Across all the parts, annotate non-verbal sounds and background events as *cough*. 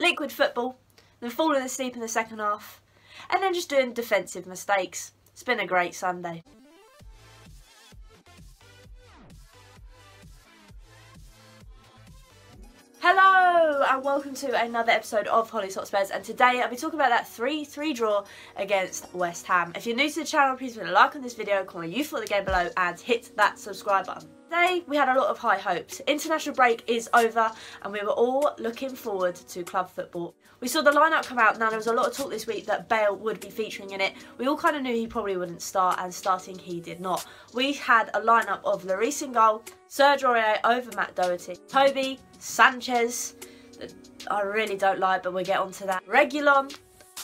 liquid football, then falling asleep in the second half, and then just doing defensive mistakes. It's been a great Sunday. And welcome to another episode of Hollie Hollie's Hotspurs and today I'll be talking about that 3-3 draw against West Ham. If you're new to the channel please put a like on this video, comment you thought the game below and hit that subscribe button. Today we had a lot of high hopes. International break is over and we were all looking forward to club football. We saw the lineup come out. Now there was a lot of talk this week that Bale would be featuring in it. We all kind of knew he probably wouldn't start, and starting he did not. We had a lineup of Lloris in goal, Serge Aurier over Matt Doherty, Toby, Sanchez. I really don't like, but we'll get onto that. Reguilon,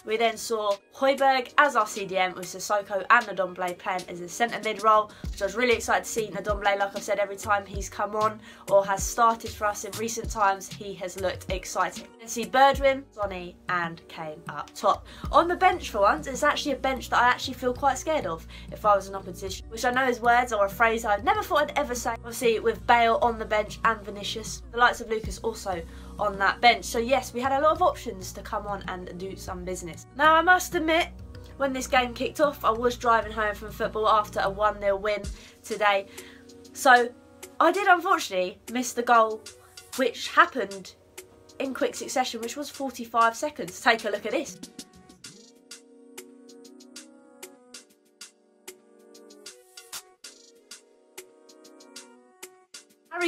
we then saw Højbjerg as our CDM with Sissoko and Ndombele playing as a centre mid role, which I was really excited to see. Ndombele, like I've said, every time he's come on or has started for us in recent times, he has looked exciting. You see Bergwijn, Sonny and Kane up top. On the bench for once, it's actually a bench that I actually feel quite scared of if I was an opposition, which I know is words or a phrase I've never thought I'd ever say. Obviously with Bale on the bench and Vinicius, the likes of Lucas also on that bench. So yes, we had a lot of options to come on and do some business. Now I must admit, when this game kicked off, I was driving home from football after a 1-0 win today. So I did unfortunately miss the goal which happened in quick succession, which was 45 seconds. Take a look at this.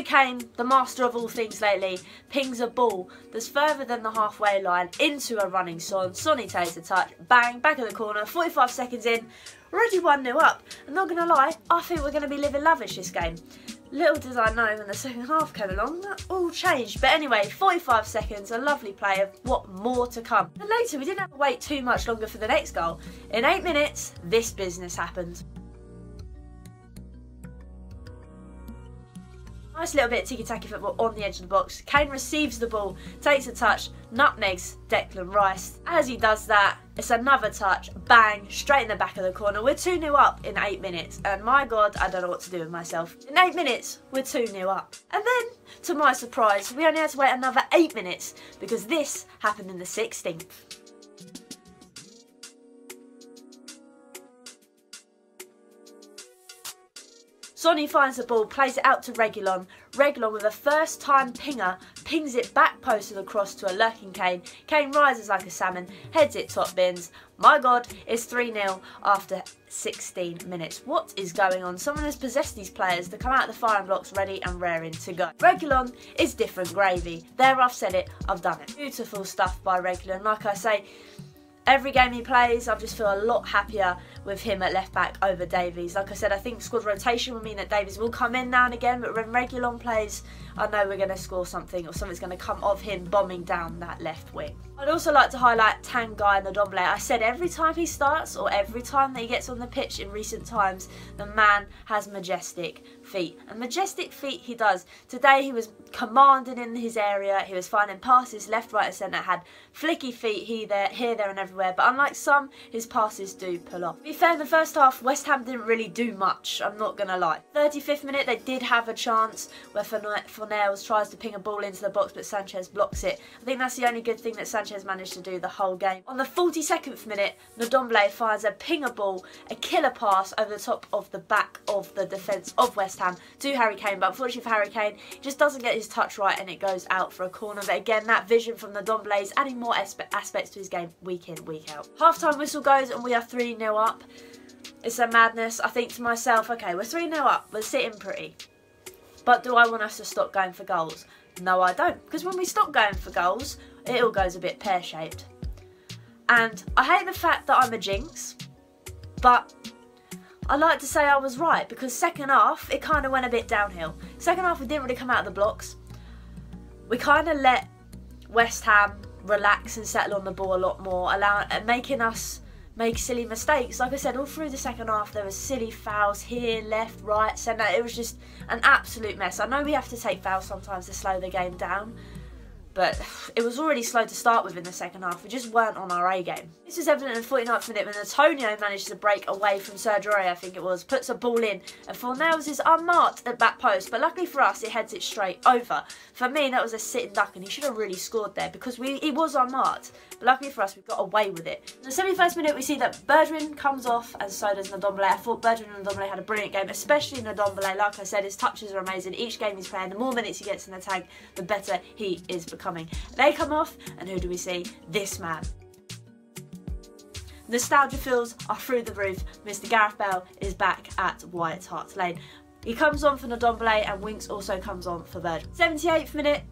Harry the master of all things lately, pings a ball that's further than the halfway line into a running Son. Sonny takes a touch, bang, back of the corner, 45 seconds in, already 1 0 up. I'm not going to lie, I think we're going to be living lavish this game. Little did I know when the second half came along, that all changed. But anyway, 45 seconds, a lovely play of what more to come. And later, we didn't have to wait too much longer for the next goal. In 8 minutes, this business happened. Nice little bit of tiki-taki football on the edge of the box. Kane receives the ball, takes a touch, nutmegs Declan Rice. As he does that, it's another touch, bang, straight in the back of the corner. We're 2-0 up in 8 minutes, and my god, I don't know what to do with myself. In 8 minutes, we're 2-0 up. And then, to my surprise, we only had to wait another 8 minutes, because this happened in the 16th. Sonny finds the ball, plays it out to Reguilon. Reguilon with a first time pinger, pings it back post and across to a lurking Kane. Kane rises like a salmon, heads it top bins. My god, it's 3 0 after 16 minutes. What is going on? Someone has possessed these players to come out of the firing blocks ready and raring to go. Reguilon is different gravy. There, I've said it, I've done it. Beautiful stuff by Reguilon. Like I say, every game he plays, I just feel a lot happier with him at left back over Davies. Like I said, I think squad rotation will mean that Davies will come in now and again, but when Reguilon plays, I know we're going to score something or something's going to come of him bombing down that left wing. I'd also like to highlight Tanguy and Ndombele. I said every time he starts or every time that he gets on the pitch in recent times, the man has majestic feet. And majestic feet he does. Today he was commanding in his area, he was finding passes left, right and centre, had flicky feet here, there, here, there and everywhere. But unlike some, his passes do pull off. To be fair, in the first half, West Ham didn't really do much, I'm not going to lie. 35th minute, they did have a chance where Fornals tries to ping a ball into the box, but Sanchez blocks it. I think that's the only good thing that Sanchez managed to do the whole game. On the 42nd minute, Ndombele fires a pinger ball, a killer pass over the top of the back of the defence of West Ham to Harry Kane, but unfortunately for Harry Kane, just doesn't get his touch right and it goes out for a corner. But again, that vision from the Ndombele is adding more aspects to his game week in, week out. Half-time whistle goes and we are 3-0 up. It's a madness. I think to myself, okay, we're 3-0 up, we're sitting pretty. But do I want us to stop going for goals? No, I don't. Because when we stop going for goals, it all goes a bit pear-shaped. And I hate the fact that I'm a jinx, but I like to say I was right because second half it kind of went a bit downhill. Second half we didn't really come out of the blocks. We kind of let West Ham relax and settle on the ball a lot more, allowing making us make silly mistakes. Like I said, all through the second half there were silly fouls here, left, right, centre. It was just an absolute mess. I know we have to take fouls sometimes to slow the game down, but it was already slow to start with in the second half. We just weren't on our A game. This was evident in the 49th minute when Antonio managed to break away from Sergio I think it was, puts a ball in, and Fornals is unmarked at back post, but luckily for us, it heads it straight over. For me, that was a sitting duck, and he should have really scored there because we he was unmarked. But luckily for us, we got away with it. In the 71st minute, we see that Bergwijn comes off, and so does Ndombele. I thought Bergwijn and Ndombele had a brilliant game, especially Ndombele. Like I said, his touches are amazing. Each game he's playing, the more minutes he gets in the tag, the better he is becoming. They come off, and who do we see? This man. Nostalgia feels are through the roof. Mr. Gareth Bale is back at White Hart Lane. He comes on for Ndombele and Winks also comes on for Virgil. 78th minute,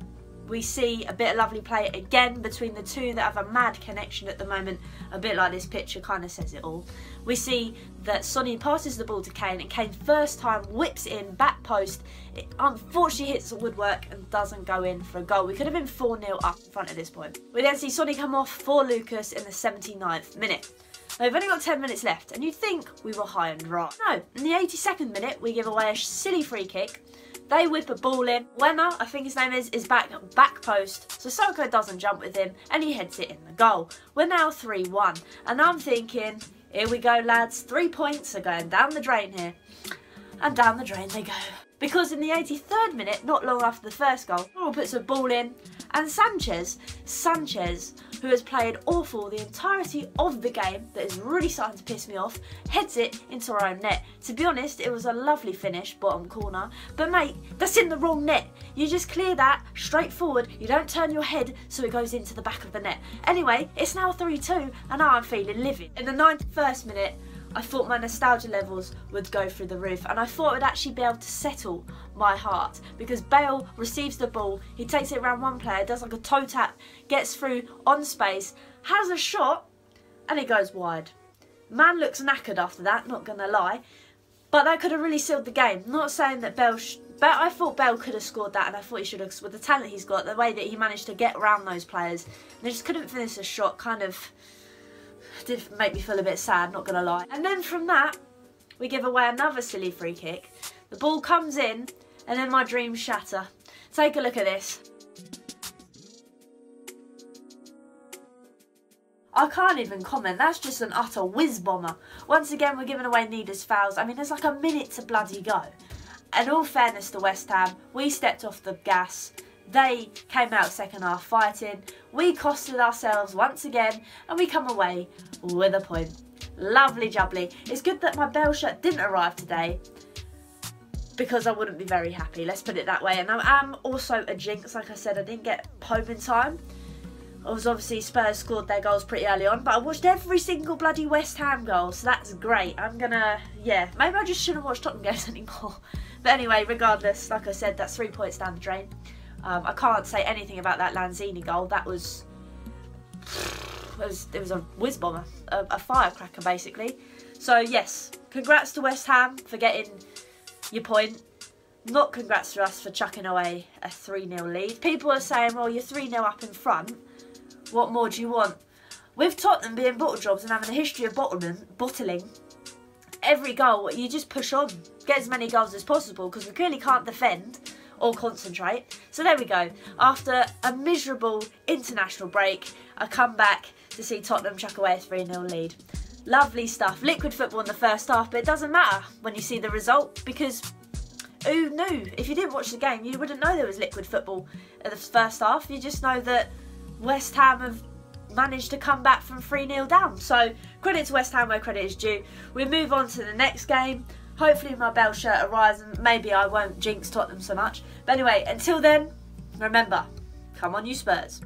we see a bit of lovely play again between the two that have a mad connection at the moment, a bit like this picture kind of says it all. We see that Sonny passes the ball to Kane and Kane first time whips in back post. It unfortunately hits the woodwork and doesn't go in for a goal. We could have been 4-0 up in front at this point. We then see Sonny come off for Lucas in the 79th minute. We've only got 10 minutes left, and you'd think we were high and dry. No, in the 82nd minute, we give away a silly free kick. They whip a ball in. Wemmer, I think his name is, is back back post. Sissoko doesn't jump with him, and he heads it in the goal. We're now 3-1, and I'm thinking, here we go, lads. Three points are going down the drain here. And down the drain they go. Because in the 83rd minute, not long after the first goal, Laurel puts a ball in, and Sanchez, Sanchez, who has played awful the entirety of the game, that is really starting to piss me off, heads it into our own net. To be honest, it was a lovely finish, bottom corner, but mate, that's in the wrong net. You just clear that straight forward, you don't turn your head so it goes into the back of the net. Anyway, it's now 3-2, and I'm feeling livid. In the 91st minute, I thought my nostalgia levels would go through the roof and I thought I'd actually be able to settle my heart because Bale receives the ball, he takes it around one player, does like a toe tap, gets through on space, has a shot and it goes wide. Man looks knackered after that, not gonna lie, but that could have really sealed the game. Not saying that Bale but I thought Bale could have scored that, and I thought he should have, with the talent he's got, the way that he managed to get around those players, they just couldn't finish a shot. Kind of did make me feel a bit sad, not gonna lie. And then from that, we give away another silly free kick. The ball comes in, and then my dreams shatter. Take a look at this. I can't even comment, that's just an utter whiz bomber. Once again, we're giving away needless fouls. I mean, there's like a minute to bloody go. And all fairness to West Ham, we stepped off the gas. They came out second half fighting. We costed ourselves once again and we come away with a point. Lovely jubbly. It's good that my bell shirt didn't arrive today because I wouldn't be very happy, let's put it that way. And I am also a jinx, like I said, I didn't get home in time. I was obviously Spurs scored their goals pretty early on, but I watched every single bloody West Ham goal, so that's great. I'm gonna, yeah, maybe I just shouldn't watch Tottenham games *laughs* anymore. But anyway, regardless, like I said, that's three points down the drain. Um, I can't say anything about that Lanzini goal. That was it was, it was a whiz bomber, a, a firecracker basically. So yes, congrats to West Ham for getting your point. Not congrats to us for chucking away a 3-0 lead. People are saying, well, you're 3-0 up in front. What more do you want? With Tottenham being bottle jobs and having a history of bottling, bottling every goal, you just push on. Get as many goals as possible because we clearly can't defend or concentrate. So there we go. After a miserable international break, I come back to see Tottenham chuck away a 3-0 lead. Lovely stuff. Liquid football in the first half, but it doesn't matter when you see the result because who knew? If you didn't watch the game, you wouldn't know there was liquid football in the first half. You just know that West Ham have managed to come back from 3-0 down. So credit to West Ham where credit is due. We move on to the next game. Hopefully my bell shirt arrives and maybe I won't jinx Tottenham so much. But anyway, until then, remember, come on you Spurs.